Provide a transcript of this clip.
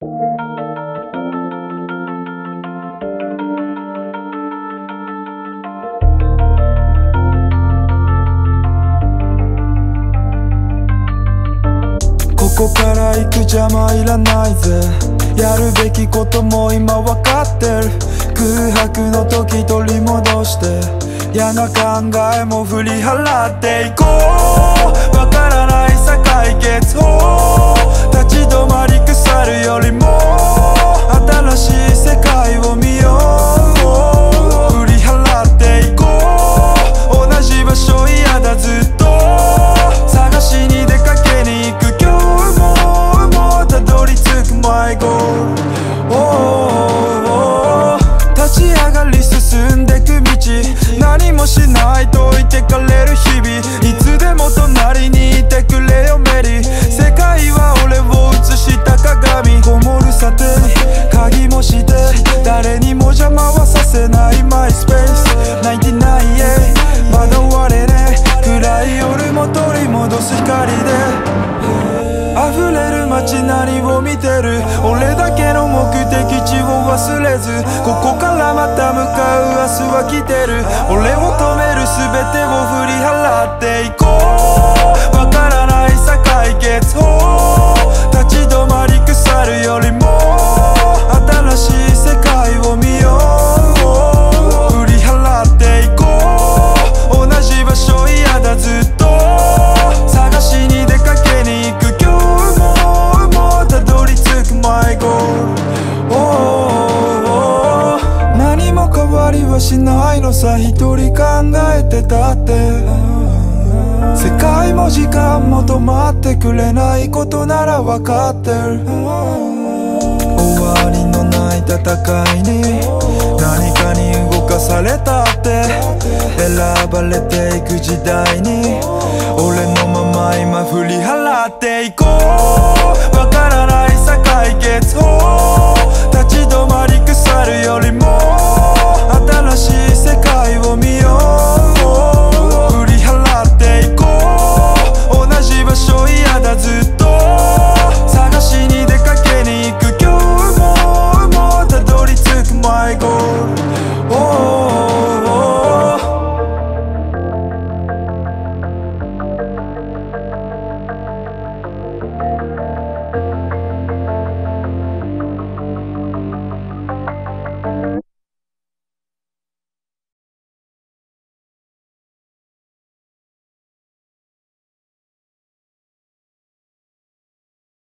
ここから行く邪魔いらないぜ。やるべきことも今わかってる。空白の時取り戻して。嫌な考えも振り払っていこう。わからないさ解決法。して誰にも邪魔はさせないマイスペース99 yeah まだ終われね。暗い夜も取り戻す光で。溢れる街何を見てる。俺だけの目的地を忘れずここからまた向かう明日は来てる。俺を止める全てを振り払っしないのさ一人考えてたって。世界も時間も止まってくれないことなら分かってる。終わりのない戦いに何かに動かされたって。選ばれていく時代に俺のまま今振り払っていこう。